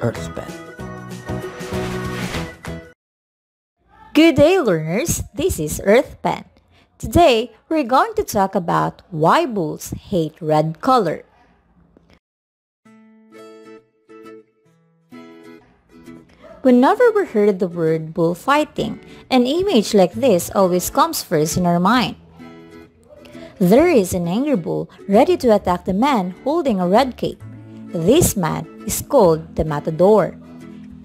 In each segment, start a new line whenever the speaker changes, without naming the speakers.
Earthpen.
Good day learners, this is Earthpen. Today, we're going to talk about why bulls hate red color. Whenever we heard the word bullfighting, an image like this always comes first in our mind. There is an angry bull ready to attack the man holding a red cape. This man is called the matador,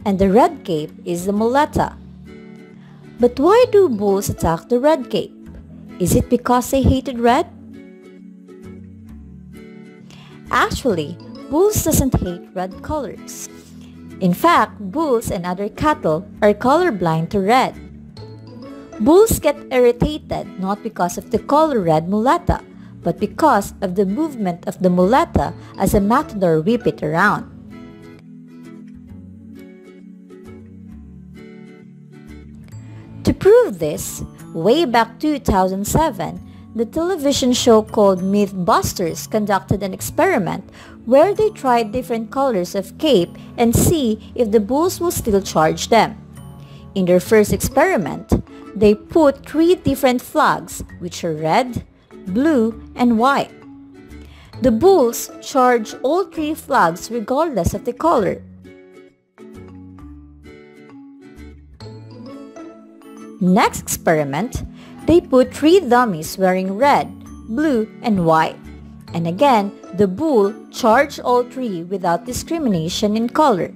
and the red cape is the muleta. But why do bulls attack the red cape? Is it because they hated red? Actually, bulls doesn't hate red colors. In fact, bulls and other cattle are colorblind to red. Bulls get irritated not because of the color red muleta, but because of the movement of the muleta as a matador whip it around. To prove this, way back 2007, the television show called Mythbusters conducted an experiment where they tried different colors of cape and see if the bulls will still charge them. In their first experiment, they put three different flags which are red, blue, and white. The bulls charge all three flags regardless of the color. Next experiment, they put three dummies wearing red, blue, and white. And again, the bull charged all three without discrimination in color.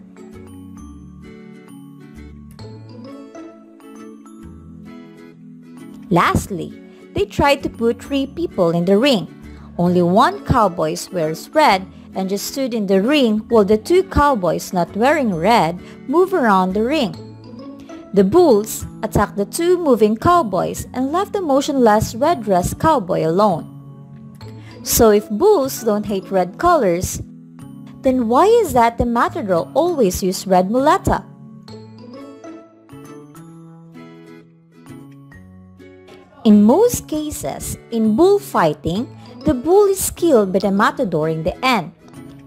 Lastly, they tried to put three people in the ring. Only one cowboy wears red and just stood in the ring while the two cowboys not wearing red move around the ring. The bulls attacked the two moving cowboys and left the motionless red-dressed cowboy alone. So if bulls don't hate red colors, then why is that the matador always use red muleta? In most cases, in bullfighting, the bull is killed by the matador in the end.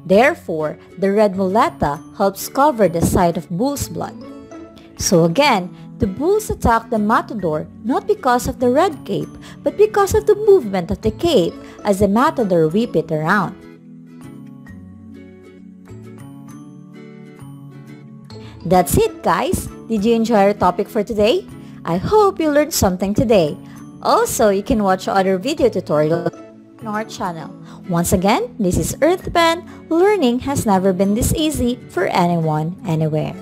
Therefore, the red muleta helps cover the sight of bull's blood. So again, the bulls attack the matador not because of the red cape, but because of the movement of the cape as the matador whip it around. That's it guys! Did you enjoy our topic for today? I hope you learned something today. Also, you can watch other video tutorials on our channel. Once again, this is Earthpen. Learning has never been this easy for anyone, anywhere.